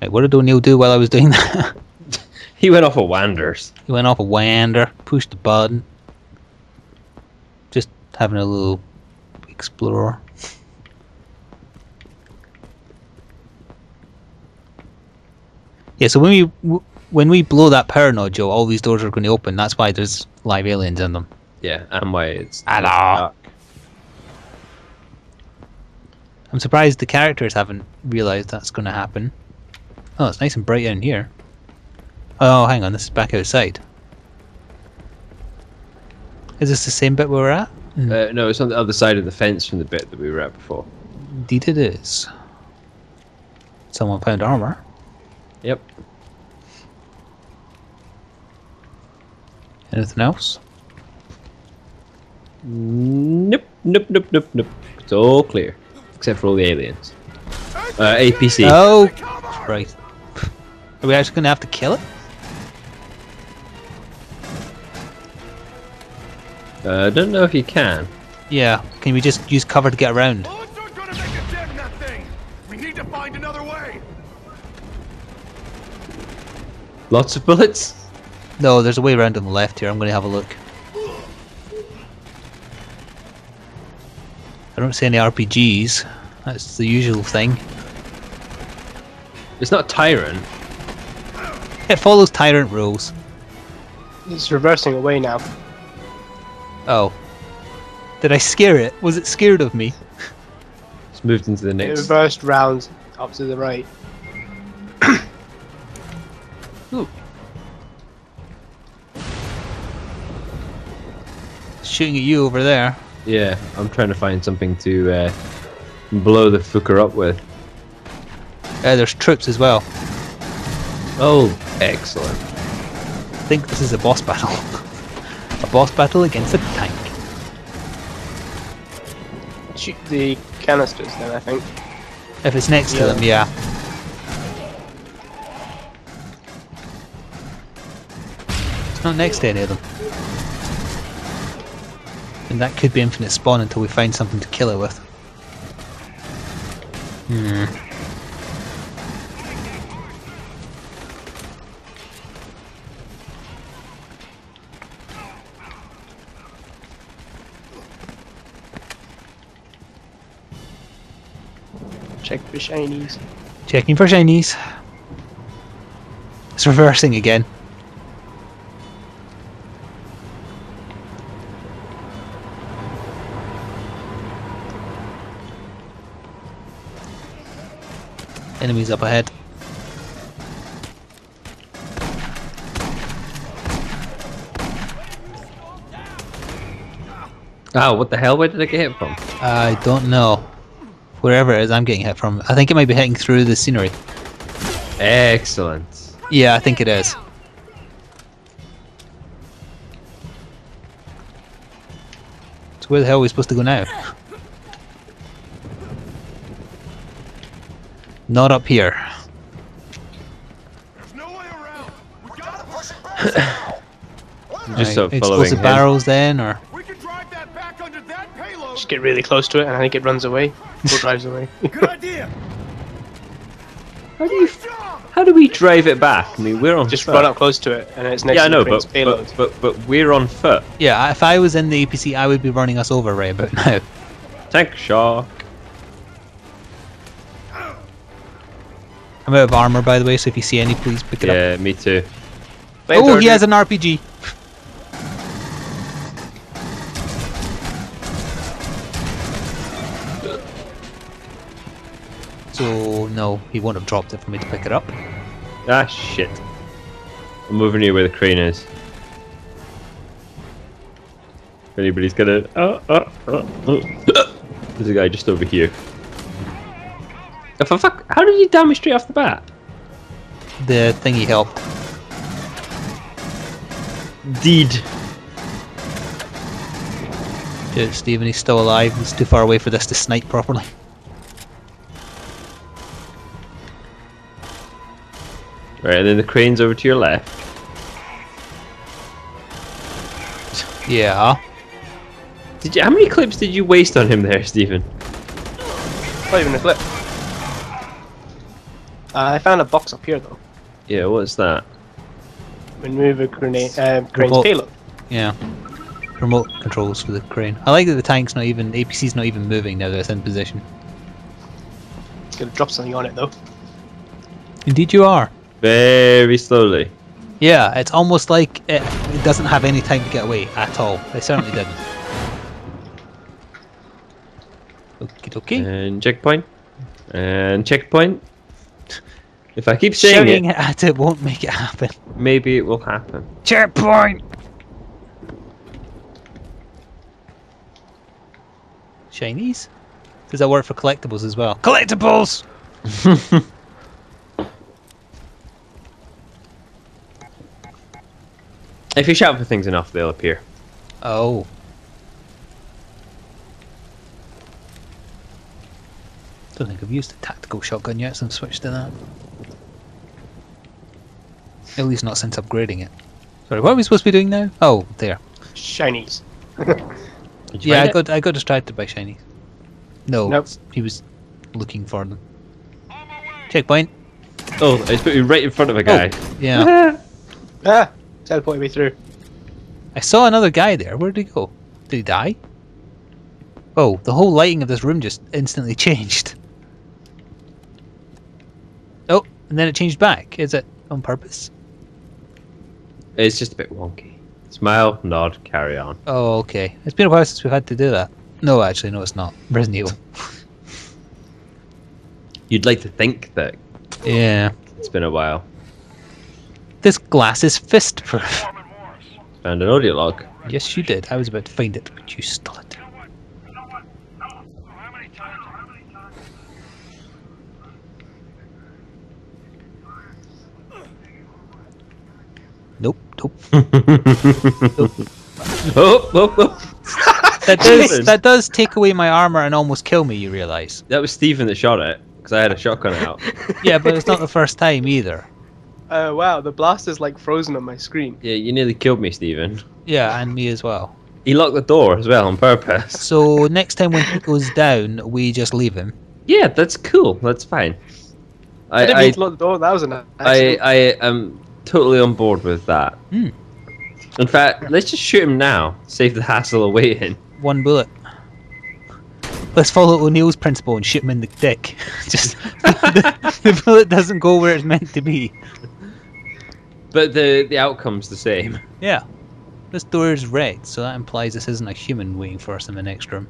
Right, what did O'Neal do while I was doing that? He went off of Wanders. he went off a wander, pushed the button. Just having a little explore. Yeah, so when we when we blow that power nodule, all these doors are going to open. That's why there's live aliens in them. Yeah, and why it's Hello. I'm surprised the characters haven't realized that's going to happen. Oh, it's nice and bright in here. Oh, hang on, this is back outside. Is this the same bit where we're at? Uh, no, it's on the other side of the fence from the bit that we were at before. Indeed, it is. Someone found armor. Yep. Anything else? Nope, nope, nope, nope, nope. It's all clear. Except for all the aliens. Uh, APC. Oh, right. Are we actually going to have to kill it? Uh, I don't know if you can. Yeah. Can we just use cover to get around? Bullets aren't gonna make a dent in that thing. We need to find another way. Lots of bullets? No, there's a way around on the left here. I'm going to have a look. I don't see any RPGs. That's the usual thing. It's not Tyrant. It follows tyrant rules. It's reversing away now. Oh. Did I scare it? Was it scared of me? It's moved into the next. It next. reversed round up to the right. Ooh. Shooting at you over there. Yeah, I'm trying to find something to uh, blow the fucker up with. Yeah, there's troops as well. Oh, excellent. I think this is a boss battle. a boss battle against a tank. Shoot the canisters then, I think. If it's next to them, yeah. It's not next to any of them. And that could be infinite spawn until we find something to kill it with. Hmm. Check for shinies. Checking for shinies. It's reversing again. Enemies up ahead. Oh, what the hell? Where did I get hit from? I don't know. Wherever it is, I'm getting hit from. I think it might be hitting through the scenery. Excellent. Yeah, I think it is. So where the hell are we supposed to go now? Not up here. No way around. We gotta push it back. Just sort of following explosive him. barrels then, or Just get really close to it, and I think it runs away. Or drives away. Good idea. How do you? How do we drive it back? I mean, we're on. Just foot. run up close to it, and it's next Yeah, I to know, the but, payload. but but but we're on foot. yeah, if I was in the APC, I would be running us over right about now. Tank shark. I'm out of armor, by the way, so if you see any, please pick it up. Yeah, me too. Oh, he has an RPG. No, he won't have dropped it for me to pick it up. Ah shit. I'm moving near where the crane is. If anybody's gonna. Oh, oh, oh, oh. There's a guy just over here. If I fuck! How did he down me straight off the bat? The thingy helped. Deed. Yeah, Stephen, he's still alive. He's too far away for this to snipe properly. Right, and then the crane's over to your left. Yeah. Did you? How many clips did you waste on him there, Stephen? Not even a clip. Uh, I found a box up here though. Yeah, what's that? Remove a grenade. Uh, crane's Revolt. payload. Yeah. Remote controls for the crane. I like that the tank's not even APC's not even moving now that it's in position. It's gonna drop something on it though. Indeed you are. Very slowly. Yeah, it's almost like it, it doesn't have any time to get away at all. It certainly didn't. Okie dokie. And checkpoint. And checkpoint. If I keep saying Shouting it, at it won't make it happen. maybe it will happen. Checkpoint! Chinese? Does that work for collectibles as well? Collectibles! If you shout for things enough, they'll appear. Oh. Don't think I've used a tactical shotgun yet, so I'm switched to that. At least not since upgrading it. Sorry, what are we supposed to be doing now? Oh, there. Shinies. Yeah, I find it? got I got distracted by shinies. No, Nope. he was looking for them. Checkpoint. Oh, it's put you right in front of a guy. Yeah. Ah! Teleported me through. I saw another guy there. Where did he go? Did he die? Oh, the whole lighting of this room just instantly changed. Oh, and then it changed back. Is it on purpose? It's just a bit wonky. Smile, nod, carry on. Oh, okay. It's been a while since we've had to do that. No, actually, no, it's not. Resident Evil. You'd like to think that Yeah. it's been a while. This glass is fist proof. Found an audio log. Yes, you did. I was about to find it, but you stole it. Nope, nope. Oh, oh, oh. That does that does take away my armor and almost kill me. You realise? That was Stephen that shot it because I had a shotgun out. Yeah, but it's not the first time either. Oh wow, the blast is like frozen on my screen. yeah, you nearly killed me, Stephen. Yeah, and me as well. He locked the door as well on purpose. So next time when he goes down, we just leave him. Yeah, that's cool. That's fine. I, I didn't I, mean to lock the door. That was an I, accident. I am totally on board with that. Hmm. In fact, let's just shoot him now. Save the hassle of waiting. One bullet. Let's follow O'Neal's principle and shoot him in the dick. Just the, the bullet doesn't go where it's meant to be. But the the outcome's the same. Yeah. This door is red, so that implies this isn't a human waiting for us in the next room.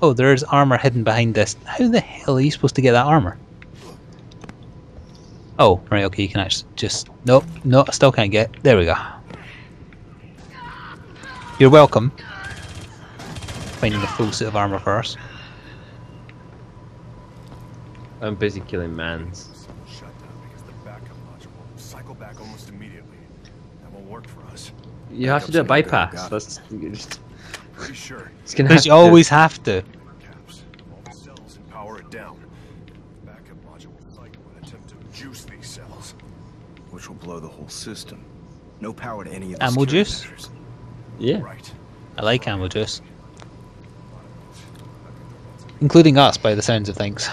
Oh, there is armor hidden behind this. How the hell are you supposed to get that armor? Oh, right, okay, you can actually just... Nope, no, I still can't get... There we go. You're welcome. Finding the full suit of armor for us. I'm busy killing mans. You have to do a Backup's gonna go, bypass. got it. That's just, sure. it's gonna have Because you to- always have to. Caps. All the cells and power it down. Backup module will cycle and attempt to juice these cells. which will blow the whole system. No power to any of the Ammo juice? measures. Yeah. Right. I like ammo juice. Including us, by the sounds of things.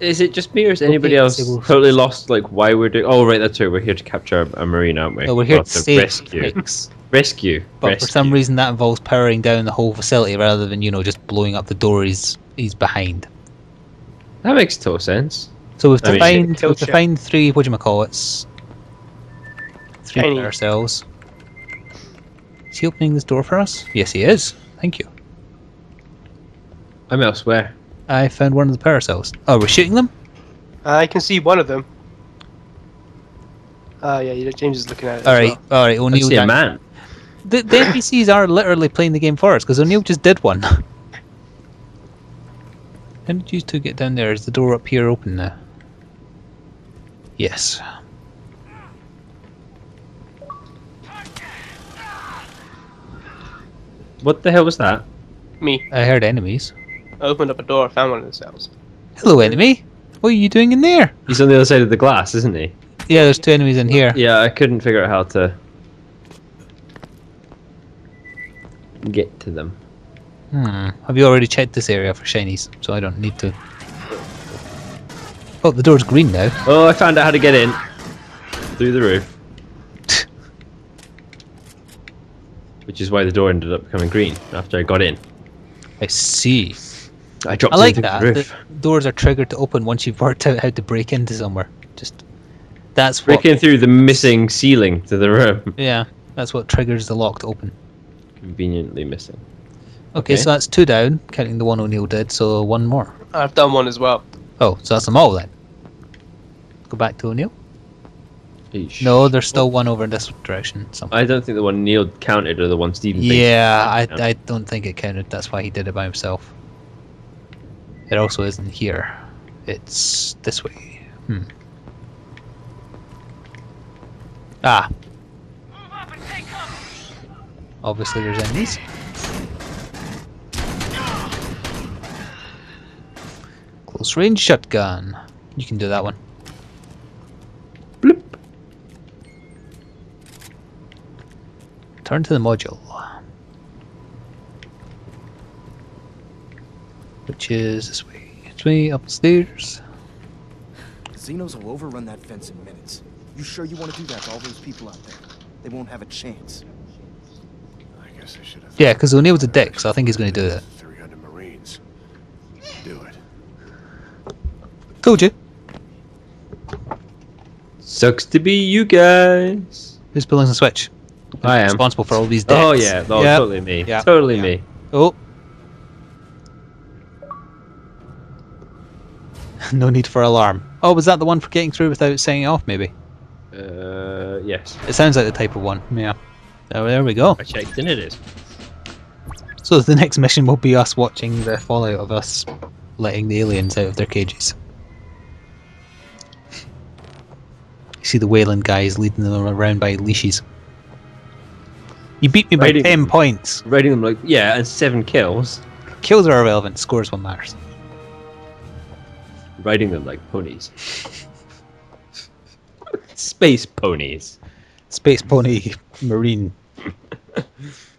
Is it just me or is anybody else totally lost like why we're doing? Oh right, that's right. We're here to capture a, a marine, aren't we? No, we're here Well, to save rescue. Hicks. Rescue. But for some reason that involves powering down the whole facility rather than, you know, just blowing up the door he's, he's behind. that makes total sense. So we've I mean- defined, Kill we've check. defined three, whatchamacallits. Three Tiny. power cells. Is he opening this door for us? Yes, he is. Thank you. I'm elsewhere. I found one of the parasols. cells. Oh, we're shooting them? I can see one of them. Ah, yeah, James is looking at it. Alright, well. alright, I O'Neal. see a man. The, the NPCs are literally playing the game for us because O'Neal just did one. How did you two get down there? Is the door up here open now? Yes. What the hell was that? Me. I heard enemies. I opened up a door, found one of the cells. Hello, enemy. What are you doing in there? He's on the other side of the glass, isn't he? Yeah, there's two enemies in here. Yeah, I couldn't figure out how to get to them. Hmm. Have you already checked this area for shinies? So I don't need to. Oh, the door's green now. Oh, I found out how to get in. Through the roof. Which is why the door ended up becoming green after I got in. I see. I dropped I like that. the The roof. doors are triggered to open once you've worked out how to break into somewhere. Just that's what. Breaking through the missing ceiling to the room. Yeah, that's what triggers the lock to open. Conveniently missing. Okay, Okay. so that's two down, counting the one O'Neal did. So one more. I've done one as well. Oh, so that's them all then. Go back to O'Neal. Eesh. No, there's still one over in this direction. Somewhere. I don't think the one Neil counted or the one Stephen Yeah, I, counted. I don't think it counted. That's why he did it by himself. It also isn't here. It's this way. Hmm. Ah. Obviously, there's enemies. Close range shotgun. You can do that one. Bloop. Turn to the module. Which is this way. It's way upstairs. Xenos will overrun that fence in minutes. You sure you want to do that to all those people out there? They won't have a chance. I guess I should have. Yeah, because O'Neal's a dick, so I think he's going to do that. 300 Marines. Do it. Told you. Sucks to be you guys. Who's pulling the switch? I am. Responsible for all these oh, decks. Oh yeah, oh, Yep. totally me. Yeah. Totally Yeah. me. Oh. no need for alarm. Oh, was that the one for getting through without setting it off, maybe? Uh, yes. It sounds like the type of one, yeah. Oh, there we go. I checked and it is. So the next mission will be us watching the fallout of us letting the aliens out of their cages. You see the Weyland guys leading them around by leashes. You beat me by Fighting- 10 points. Rating them like yeah, and seven kills. Kills are irrelevant, scores what matters. Riding them like ponies. Space ponies. Space Pony Marine.